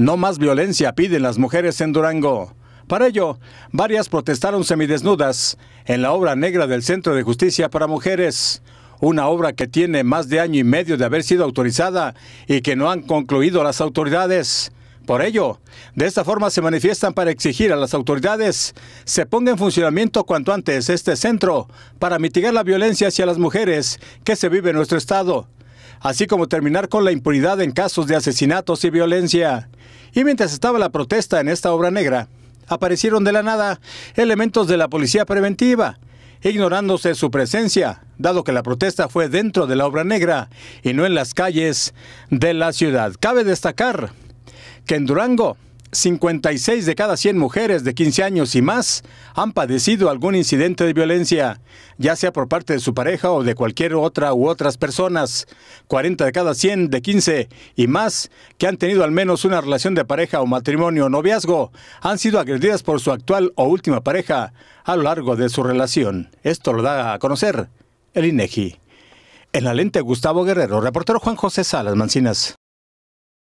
No más violencia piden las mujeres en Durango. Para ello, varias protestaron semidesnudas en la obra negra del Centro de Justicia para Mujeres, una obra que tiene más de año y medio de haber sido autorizada y que no han concluido las autoridades. Por ello, de esta forma se manifiestan para exigir a las autoridades se ponga en funcionamiento cuanto antes este centro para mitigar la violencia hacia las mujeres que se vive en nuestro estado, así como terminar con la impunidad en casos de asesinatos y violencia. Y mientras estaba la protesta en esta obra negra, aparecieron de la nada elementos de la policía preventiva, ignorándose su presencia, dado que la protesta fue dentro de la obra negra y no en las calles de la ciudad. Cabe destacar que en Durango 56 de cada 100 mujeres de 15 años y más han padecido algún incidente de violencia, ya sea por parte de su pareja o de cualquier otra u otras personas. 40 de cada 100 de 15 y más que han tenido al menos una relación de pareja o matrimonio o noviazgo han sido agredidas por su actual o última pareja a lo largo de su relación. Esto lo da a conocer el INEGI. En la lente Gustavo Guerrero, reportero Juan José Salas Mancinas.